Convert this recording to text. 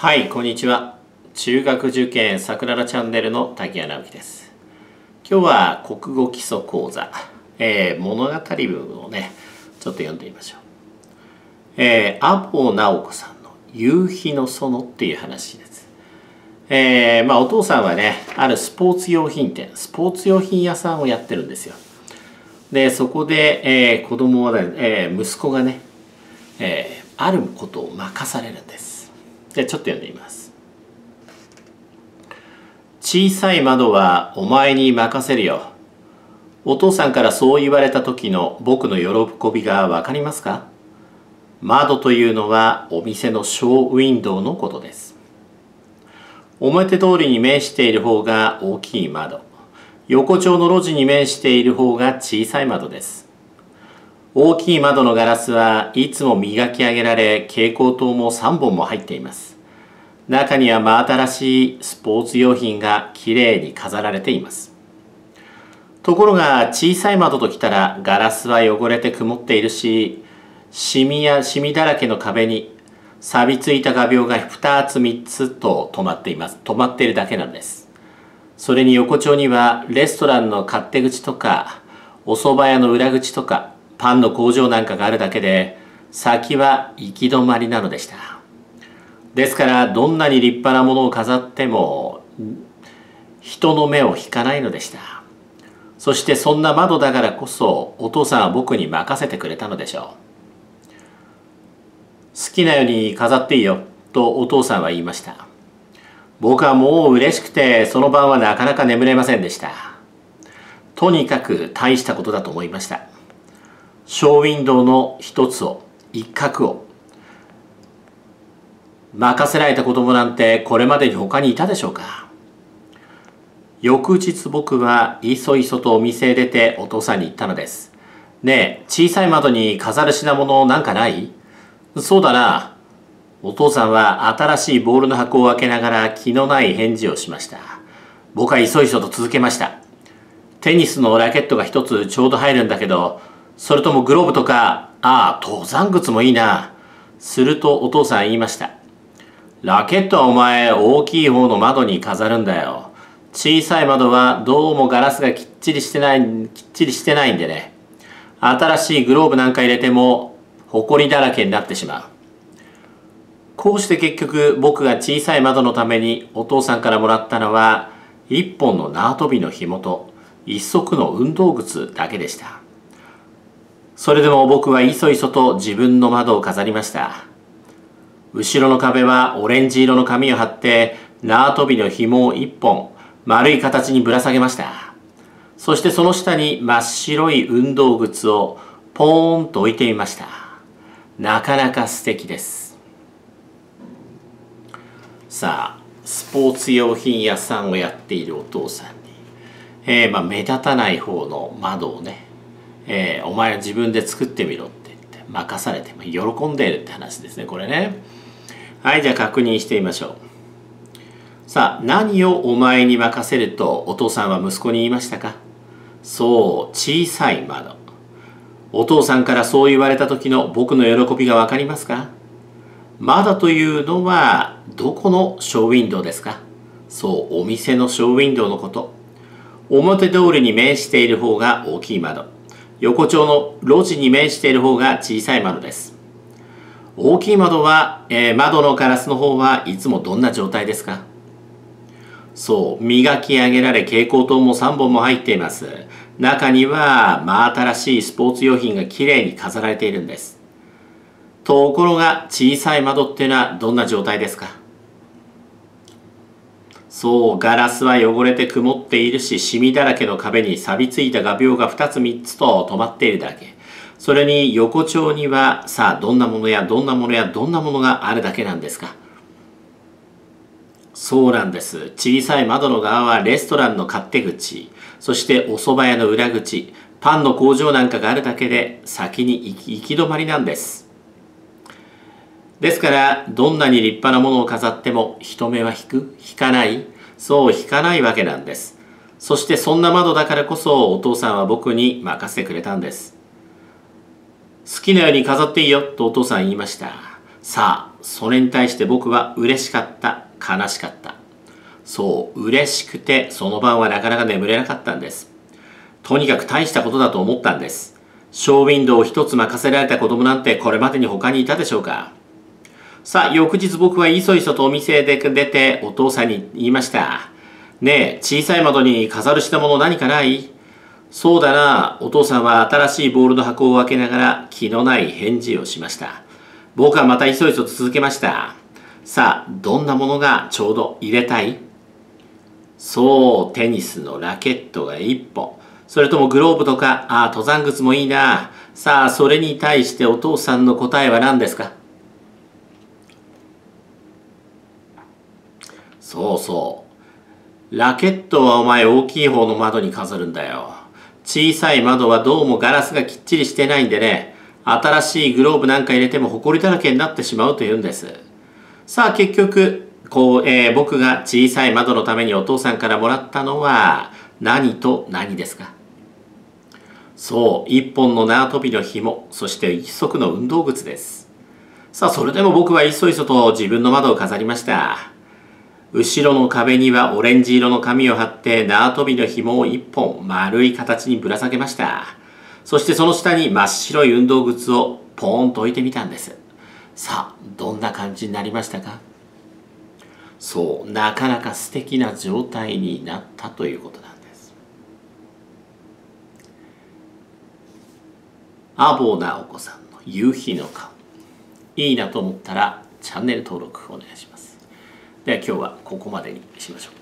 はいこんにちは。中学受験桜田チャンネルの滝谷直樹です。今日は国語基礎講座、えー、物語文をねちょっと読んでみましょう。えー、阿保直子さんの「夕日の園」っていう話です。えー、まあお父さんはねあるスポーツ用品店スポーツ用品屋さんをやってるんですよ。でそこで、えー、子供は、ね、えー、息子がね、えー、あることを任されるんです。じゃちょっと読んでみます。小さい窓はお前に任せるよ。お父さんからそう言われた時の僕の喜びがわかりますか？窓というのはお店のショーウィンドウのことです。表通りに面している方が大きい窓。横丁の路地に面している方が小さい窓です。大きい窓のガラスはいつも磨き上げられ蛍光灯も3本も入っています。中には真新しいスポーツ用品がきれいに飾られています。ところが小さい窓ときたらガラスは汚れて曇っているし、シミやシミだらけの壁に錆びついた画鋲が2つ3つと止まっています。止まっているだけなんです。それに横丁にはレストランの勝手口とかお蕎麦屋の裏口とかパンの工場なんかがあるだけで先は行き止まりなのでした。ですからどんなに立派なものを飾っても人の目を引かないのでした。そしてそんな窓だからこそお父さんは僕に任せてくれたのでしょう。好きなように飾っていいよとお父さんは言いました。僕はもう嬉しくてその晩はなかなか眠れませんでした。とにかく大したことだと思いました。ショーウィンドウの一つを一角を任せられた子供なんてこれまでに他にいたでしょうか翌日僕はいそいそとお店へ出てお父さんに言ったのですねえ小さい窓に飾る品物なんかない？そうだなお父さんは新しいボールの箱を開けながら気のない返事をしました。僕は急いそと続けました。テニスのラケットが一つちょうど入るんだけど、それともグローブとか、ああ、登山靴もいいな。するとお父さん言いました。ラケットはお前大きい方の窓に飾るんだよ。小さい窓はどうもガラスがきっちりしてない、きっちりしてないんでね。新しいグローブなんか入れても、埃だらけになってしまう。こうして結局僕が小さい窓のためにお父さんからもらったのは一本の縄跳びの紐と一足の運動靴だけでしたそれでも僕はいそいそと自分の窓を飾りました。後ろの壁はオレンジ色の紙を貼って縄跳びの紐を一本丸い形にぶら下げました。そしてその下に真っ白い運動靴をポーンと置いてみました。なかなか素敵です。さあスポーツ用品屋さんをやっているお父さんに、えー、まあ、目立たない方の窓をね、えー、お前は自分で作ってみろって言って任されて、まあ、喜んでるって話ですねこれね。はいじゃあ確認してみましょう。さあ何をお前に任せるとお父さんは息子に言いましたか？そう小さい窓。お父さんからそう言われた時の僕の喜びが分かりますか？窓というのはどこのショーウィンドウですか？そうお店のショーウィンドウのこと。表通りに面している方が大きい窓。横丁の路地に面している方が小さい窓です。大きい窓は、えー、窓のガラスの方はいつもどんな状態ですか？そう磨き上げられ蛍光灯も3本も入っています。中には真新しいスポーツ用品がきれいに飾られているんです。ところが小さい窓っていうのはどんな状態ですか？そうガラスは汚れて曇っているしシミだらけの壁に錆びついた画鋲が2つ3つと止まっているだけ。それに横丁にはさあどんなものやどんなものやどんなものがあるだけなんですか。そうなんです。小さい窓の側はレストランの勝手口。そしてお蕎麦屋の裏口。パンの工場なんかがあるだけで先に行き止まりなんです。ですからどんなに立派なものを飾っても人目は引く引かないそう引かないわけなんです。そしてそんな窓だからこそお父さんは僕に任せてくれたんです。好きなように飾っていいよとお父さん言いました。さあそれに対して僕は嬉しかった悲しかった。そう嬉しくてその晩はなかなか眠れなかったんです。とにかく大したことだと思ったんです。ショーウィンドウを一つ任せられた子供なんてこれまでに他にいたでしょうか。さあ、翌日僕はいそいそとお店で出てお父さんに言いました。ねえ、小さい窓に飾るしたもの何かない？そうだな、お父さんは新しいボールの箱を開けながら気のない返事をしました。僕はまたいそいそと続けました。さあ、どんなものがちょうど入れたい？そう、テニスのラケットが1本。それともグローブとか、ああ、登山靴もいいな。さあ、それに対してお父さんの答えは何ですか？そうそう。ラケットはお前大きい方の窓に飾るんだよ。小さい窓はどうもガラスがきっちりしてないんでね、新しいグローブなんか入れても埃だらけになってしまうと言うんです。さあ結局、こう、えー、僕が小さい窓のためにお父さんからもらったのは何と何ですか？そう、一本の縄跳びの紐、そして一足の運動靴です。さあ、それでも僕はいそいそと自分の窓を飾りました。後ろの壁にはオレンジ色の紙を貼って縄跳びの紐を一本丸い形にぶら下げました。そしてその下に真っ白い運動靴をポーンと置いてみたんです。さあ、どんな感じになりましたか？そう、なかなか素敵な状態になったということなんです。アボナオコさんの夕日の顔。いいなと思ったらチャンネル登録お願いします。では今日はここまでにしましょう。